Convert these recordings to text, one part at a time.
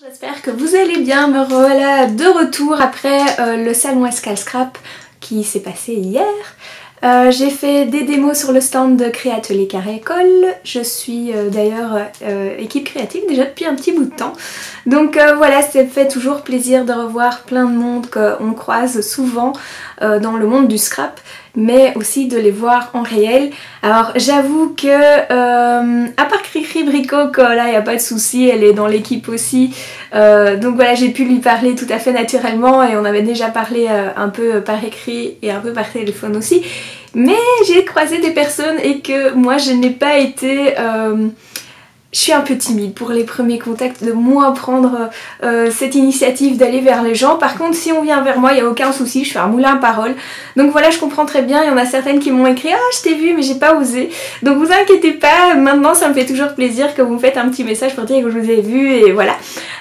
J'espère que vous allez bien, me voilà de retour après euh, le salon Escal Scrap qui s'est passé hier. Euh, j'ai fait des démos sur le stand de Créatelier Carré École. Je suis euh, d'ailleurs équipe créative déjà depuis un petit bout de temps. Donc voilà, ça fait toujours plaisir de revoir plein de monde qu'on croise souvent dans le monde du scrap mais aussi de les voir en réel. Alors j'avoue que euh, à part Cricri Brico, là il n'y a pas de souci, elle est dans l'équipe aussi. Euh, donc voilà, j'ai pu lui parler tout à fait naturellement et on avait déjà parlé euh, un peu par écrit et un peu par téléphone aussi. Mais j'ai croisé des personnes et que moi je n'ai pas été je suis un peu timide pour les premiers contacts, de moins prendre euh, cette initiative d'aller vers les gens. Par contre, si on vient vers moi, il n'y a aucun souci, je fais un moulin à parole. Donc voilà, je comprends très bien. Il y en a certaines qui m'ont écrit Ah, je t'ai vu, mais j'ai pas osé. Donc vous inquiétez pas, maintenant ça me fait toujours plaisir que vous me faites un petit message pour dire que je vous ai vu et voilà.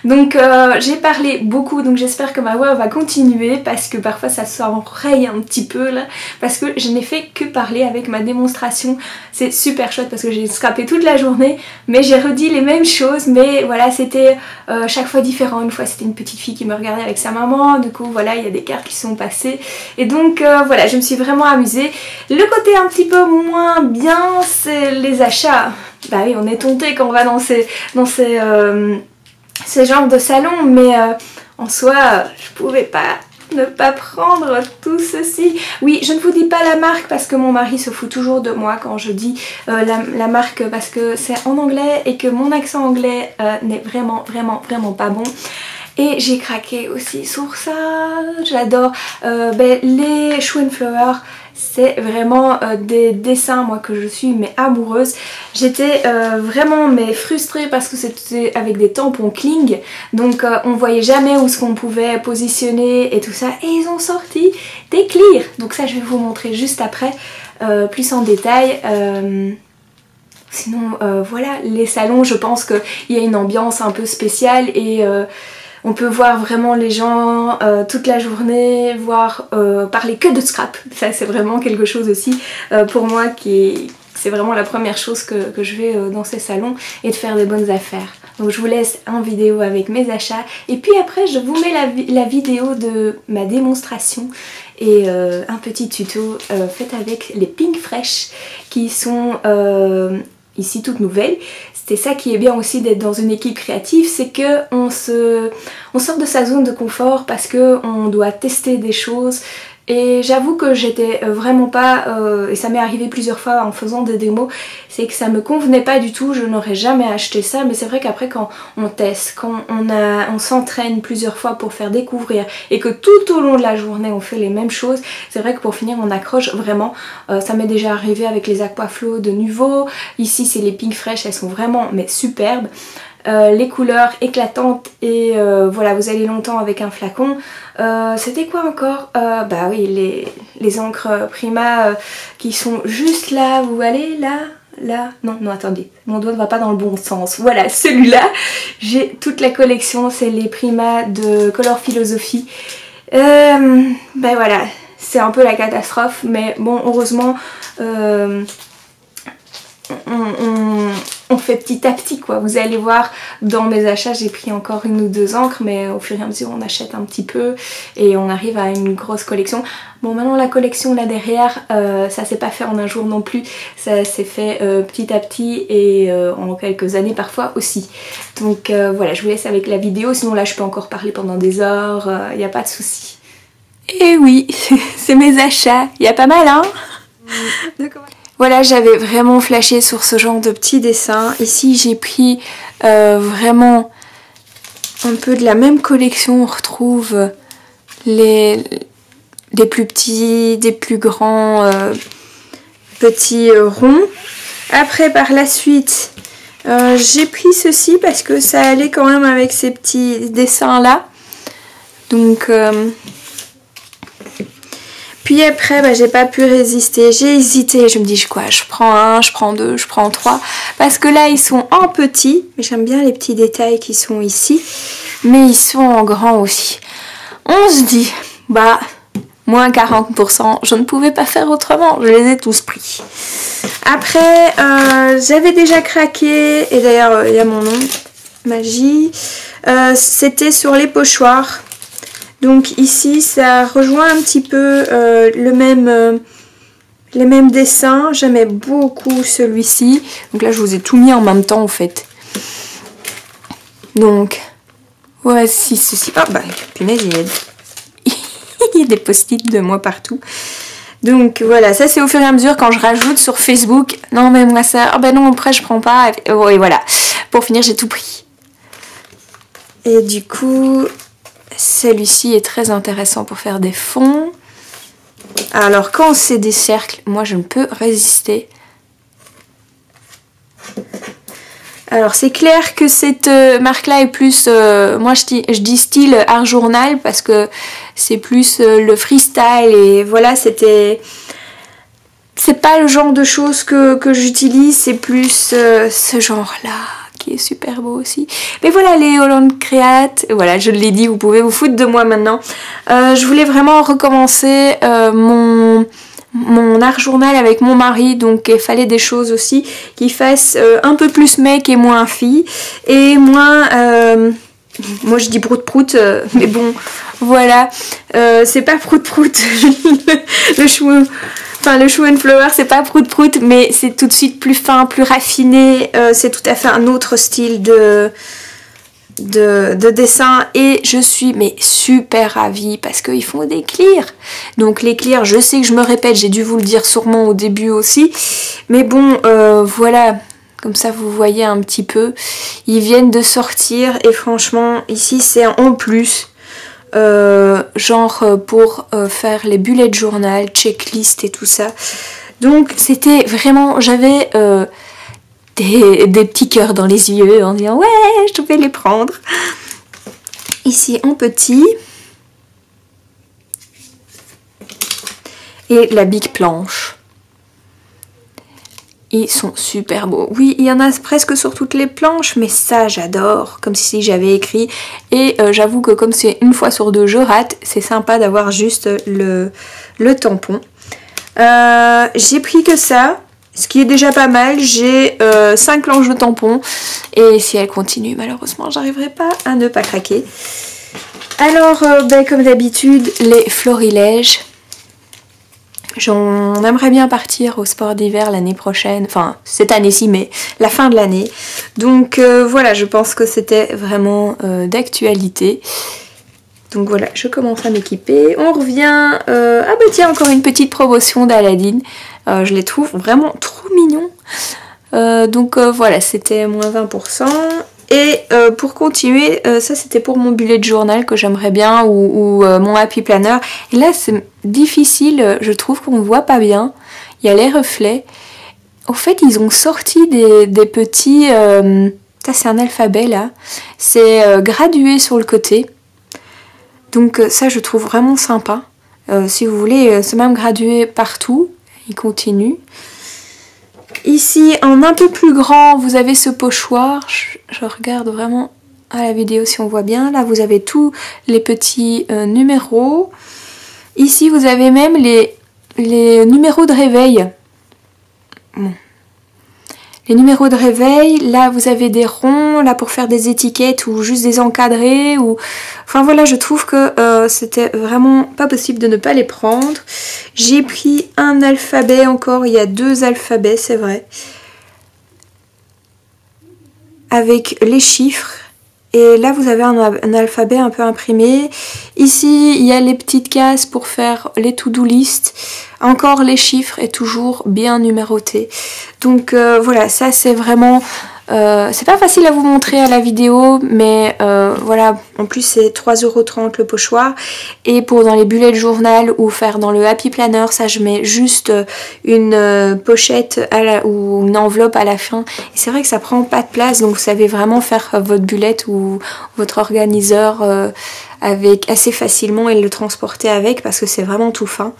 Donc euh, j'ai parlé beaucoup, donc j'espère que ma voix va continuer parce que parfois ça s'enraye un petit peu là. Parce que je n'ai fait que parler avec ma démonstration. C'est super chouette parce que j'ai scrapé toute la journée, mais j'ai redit les mêmes choses, mais voilà, c'était euh, chaque fois différent. Une fois, c'était une petite fille qui me regardait avec sa maman, du coup, voilà, il y a des cartes qui sont passées. Et donc, euh, voilà, je me suis vraiment amusée. Le côté un petit peu moins bien, c'est les achats. Bah oui, on est tenté quand on va dans ces, dans ces, euh, ces genres de salons, mais en soi, je pouvais pas ne pas prendre tout ceci. Oui, je ne vous dis pas la marque parce que mon mari se fout toujours de moi quand je dis euh, la, marque parce que c'est en anglais et que mon accent anglais euh, n'est vraiment, vraiment, vraiment pas bon. Et j'ai craqué aussi sur ça. J'adore euh, ben, les Flower c'est vraiment euh, des dessins moi que je suis mais amoureuse. J'étais euh, vraiment mais frustrée parce que c'était avec des tampons Kling donc euh, on voyait jamais où ce qu'on pouvait positionner et tout ça et ils ont sorti des clears donc ça je vais vous montrer juste après plus en détail. Sinon voilà les salons je pense qu'il y a une ambiance un peu spéciale et on peut voir vraiment les gens euh, toute la journée, voir euh, parler que de scrap. Ça c'est vraiment quelque chose aussi euh, pour moi qui c'est vraiment la première chose que, je vais dans ces salons et de faire des bonnes affaires. Donc je vous laisse en vidéo avec mes achats et puis après je vous mets la, vidéo de ma démonstration et un petit tuto fait avec les Pink Fresh qui sont ici toutes nouvelles c'est ça qui est bien aussi d'être dans une équipe créative, c'est que on se, on sort de sa zone de confort parce que on doit tester des choses, et j'avoue que j'étais euh, vraiment pas, euh, et ça m'est arrivé plusieurs fois en faisant des démos, c'est que ça me convenait pas du tout, je n'aurais jamais acheté ça, mais c'est vrai qu'après quand on teste, quand on, on s'entraîne plusieurs fois pour faire découvrir, et que tout au long de la journée on fait les mêmes choses, c'est vrai que pour finir on accroche vraiment, euh, ça m'est déjà arrivé avec les Aquaflow de nouveau, ici c'est les Pink Fresh, elles sont vraiment mais superbes. Euh, les couleurs éclatantes et euh, voilà vous allez longtemps avec un flacon. Euh, c'était quoi encore Bah oui les, les encres Prima qui sont juste là, vous voyez là Là, non, non, attendez, mon doigt ne va pas dans le bon sens. Voilà, celui-là, j'ai toute la collection, c'est les Prima de Color Philosophie. ben voilà, c'est un peu la catastrophe, mais bon, heureusement, on, fait petit à petit quoi. Vous allez voir dans mes achats j'ai pris encore une ou deux encres mais au fur et à mesure on achète un petit peu et on arrive à une grosse collection. Bon maintenant la collection là derrière euh, ça s'est pas fait en un jour non plus, ça s'est fait euh, petit à petit et euh, en quelques années parfois aussi. Donc voilà je vous laisse avec la vidéo sinon là je peux encore parler pendant des heures, il n'y a pas de souci. Et oui c'est mes achats, il y a pas mal hein? voilà, j'avais vraiment flashé sur ce genre de petits dessins. Ici, j'ai pris euh, vraiment un peu de la même collection. On retrouve les, plus petits, des plus grands euh, petits euh, ronds. Après, par la suite, j'ai pris ceci parce que ça allait quand même avec ces petits dessins-là. Donc, puis après, bah, j'ai pas pu résister. J'ai hésité. Je me dis, quoi Je prends un, je prends deux, je prends trois. Parce que là, ils sont en petit. Mais j'aime bien les petits détails qui sont ici. Mais ils sont en grand aussi. On se dit, bah, moins 40%. Je ne pouvais pas faire autrement. Je les ai tous pris. Après, euh, j'avais déjà craqué. Et d'ailleurs, il y a mon nom. magie. Euh, c'était sur les pochoirs. Donc ici, ça rejoint un petit peu euh, le même, euh, les mêmes dessins. J'aimais beaucoup celui-ci. Donc là, je vous ai tout mis en même temps, en fait. Donc, voici ceci. Ah bah, punaise, il y a, il y a des post-it de moi partout. Donc voilà, ça c'est au fur et à mesure quand je rajoute sur Facebook. Non mais moi ça, oh ben non après je prends pas. Et voilà, pour finir j'ai tout pris. Et du coup, celui-ci est très intéressant pour faire des fonds. Alors quand c'est des cercles, moi je ne peux résister. Alors c'est clair que cette euh, marque-là est plus, euh, moi je dis, style art journal parce que c'est plus euh, le freestyle et voilà c'était, c'est pas le genre de choses que, j'utilise, c'est plus ce genre-là super beau aussi. Mais voilà les Holland Create, voilà je l'ai dit, vous pouvez vous foutre de moi maintenant. je voulais vraiment recommencer mon mon art journal avec mon mari, donc il fallait des choses aussi qui fassent euh, un peu plus mec et moins fille, et moins... Euh, moi je dis prout prout, euh, mais bon, voilà, c'est pas prout prout, le, chou... Enfin, le chou and flower, c'est pas prout prout, mais c'est tout de suite plus fin, plus raffiné. c'est tout à fait un autre style de, de, dessin et je suis mais super ravie parce qu'ils font des clears. Donc les clears, je sais que je me répète, j'ai dû vous le dire sûrement au début aussi. Mais bon, euh, voilà, comme ça vous voyez un petit peu. Ils viennent de sortir et franchement, ici c'est en plus. Euh, genre euh, pour faire les bullet journal, checklist et tout ça. Donc c'était vraiment, j'avais des, petits cœurs dans les yeux en disant ouais, je vais les prendre. Ici en petit. Et la big planche. Ils sont super beaux. Oui, il y en a presque sur toutes les planches, mais ça j'adore, comme si j'avais écrit. Et euh, j'avoue que comme c'est une fois sur deux, je rate, c'est sympa d'avoir juste le, tampon. Euh, j'ai pris que ça, ce qui est déjà pas mal, j'ai 5 euh, planches de tampons et si elle continue malheureusement j'arriverai pas à ne pas craquer. Alors euh, ben, comme d'habitude les florilèges. J'en aimerais bien partir au sport d'hiver l'année prochaine, enfin cette année-ci mais la fin de l'année. Donc euh, voilà je pense que c'était vraiment d'actualité. Donc voilà, je commence à m'équiper. On revient... ah bah tiens, encore une petite promotion d'Aladine. Euh, je les trouve vraiment trop mignons. Euh, donc euh, voilà, c'était moins 20%. Et pour continuer, ça c'était pour mon bullet journal que j'aimerais bien ou, mon happy planner. Et là c'est difficile, je trouve qu'on ne voit pas bien. Il y a les reflets. Au fait, ils ont sorti des, des petits... ça c'est un alphabet là. C'est gradué sur le côté. Donc ça je trouve vraiment sympa. si vous voulez, c'est même gradué partout il continue. Ici, en un peu plus grand, vous avez ce pochoir. Je, regarde vraiment à la vidéo si on voit bien. Là, vous avez tous les petits euh, numéros. Ici, vous avez même les, les numéros de réveil. Bon, les numéros de réveil, là vous avez des ronds, là pour faire des étiquettes ou juste des encadrés. Ou... Enfin voilà, je trouve que euh, c'était vraiment pas possible de ne pas les prendre. J'ai pris un alphabet encore, il y a deux alphabets, c'est vrai. Avec les chiffres et là, vous avez un, alphabet un peu imprimé. Ici, il y a les petites cases pour faire les to-do list. Encore les chiffres et toujours bien numérotés. Donc euh, voilà, ça c'est vraiment euh, c'est pas facile à vous montrer à la vidéo, mais euh, voilà, en plus c'est 3,30€ le pochoir. Et pour dans les bullet journal ou faire dans le happy planner, ça je mets juste une euh, pochette ou une enveloppe à la fin. Et c'est vrai que ça prend pas de place, donc vous savez vraiment faire votre bullet ou votre organiseur avec assez facilement et le transporter avec parce que c'est vraiment tout fin.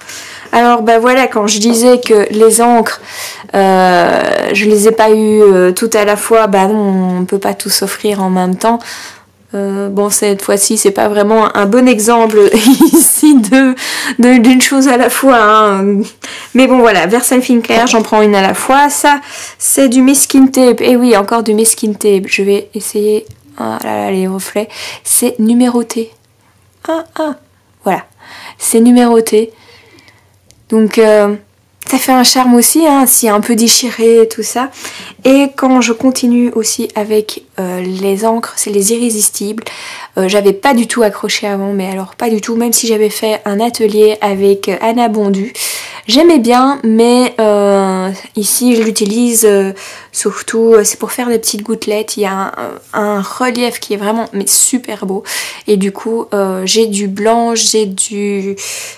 Alors ben voilà, quand je disais que les encres, euh, je les ai pas eu euh, tout à la fois, bah non, on peut pas tout s'offrir en même temps. Euh, bon, cette fois-ci, c'est pas vraiment un bon exemple ici de d'une chose à la fois. Hein. Mais bon, voilà, Versailles Finclair, j'en prends une à la fois. Ça, c'est du Miskin Tape. Et oui, encore du Miskin Tape. Je vais essayer ah là là, les reflets, c'est numéroté. Ah ah, voilà, c'est numéroté. Donc euh, ça fait un charme aussi, hein, si un peu déchiré tout ça. Et quand je continue aussi avec euh, les encres, c'est les irrésistibles. Euh, j'avais pas du tout accroché avant, mais alors pas du tout, même si j'avais fait un atelier avec Anna Bondu. J'aimais bien, mais euh, ici je l'utilise euh, surtout, euh, c'est pour faire des petites gouttelettes. Il y a un, relief qui est vraiment mais super beau. Et du coup, j'ai du blanc, j'ai du...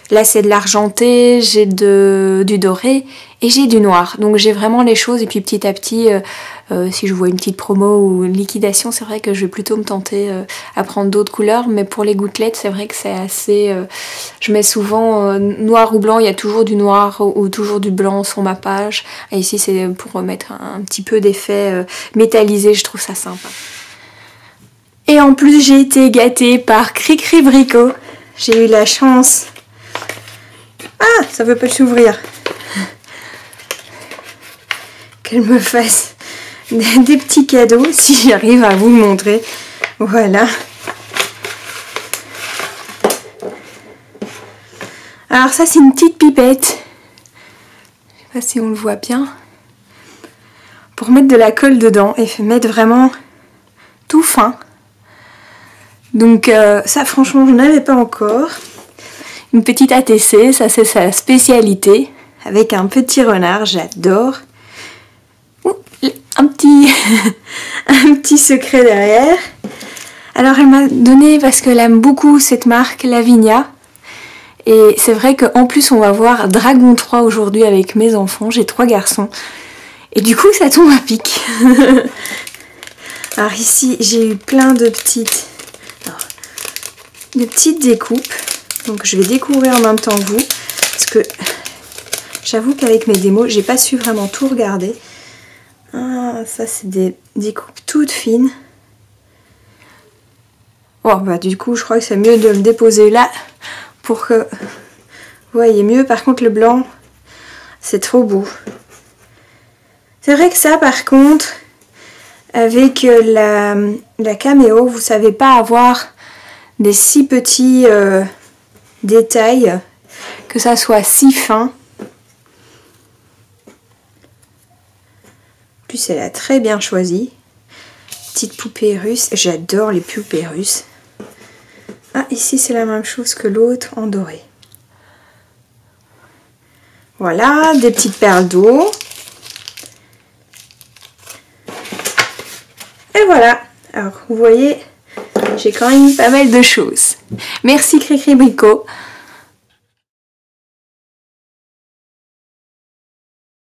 Là c'est de l'argenté, j'ai du doré et j'ai du noir. Donc j'ai vraiment les choses et puis petit à petit... Euh, si je vois une petite promo ou une liquidation, c'est vrai que je vais plutôt me tenter euh, à prendre d'autres couleurs. Mais pour les gouttelettes, c'est vrai que c'est assez... Euh, je mets souvent noir ou blanc, il y a toujours du noir ou, toujours du blanc sur ma page. Et ici, c'est pour mettre un, petit peu d'effet métallisé, je trouve ça sympa. Et en plus, j'ai été gâtée par Cricri Brico. J'ai eu la chance... Ah, ça veut pas s'ouvrir. Me fasse des petits cadeaux, si j'arrive à vous montrer. Voilà. Alors ça c'est une petite pipette. Je sais pas si on le voit bien. Pour mettre de la colle dedans et mettre vraiment tout fin. Donc euh, ça franchement je n'avais pas encore. Une petite ATC, ça c'est sa spécialité. Avec un petit renard, j'adore un petit, un petit secret derrière. Alors elle m'a donné parce qu'elle aime beaucoup cette marque Lavinia. Et c'est vrai qu'en plus on va voir Dragon 3 aujourd'hui avec mes enfants, j'ai trois garçons. Et du coup ça tombe à pic. alors ici j'ai eu plein de petites, de petites découpes. Donc je vais découvrir en même temps que vous. Parce que j'avoue qu'avec mes démos j'ai pas su vraiment tout regarder. Ça c'est des, coupes toutes fines. Oh, bah du coup, je crois que c'est mieux de le déposer là pour que vous voyez mieux. Par contre, le blanc, c'est trop beau. C'est vrai que ça, par contre, avec euh, la, la caméo, vous savez pas avoir des si petits euh, détails, que ça soit si fin. Elle a très bien choisi. Petite poupée russe. J'adore les poupées russes. Ah, ici, c'est la même chose que l'autre en doré. Voilà, des petites perles d'eau. Et voilà. Alors, vous voyez, j'ai quand même pas mal de choses. Merci Cricri Brico.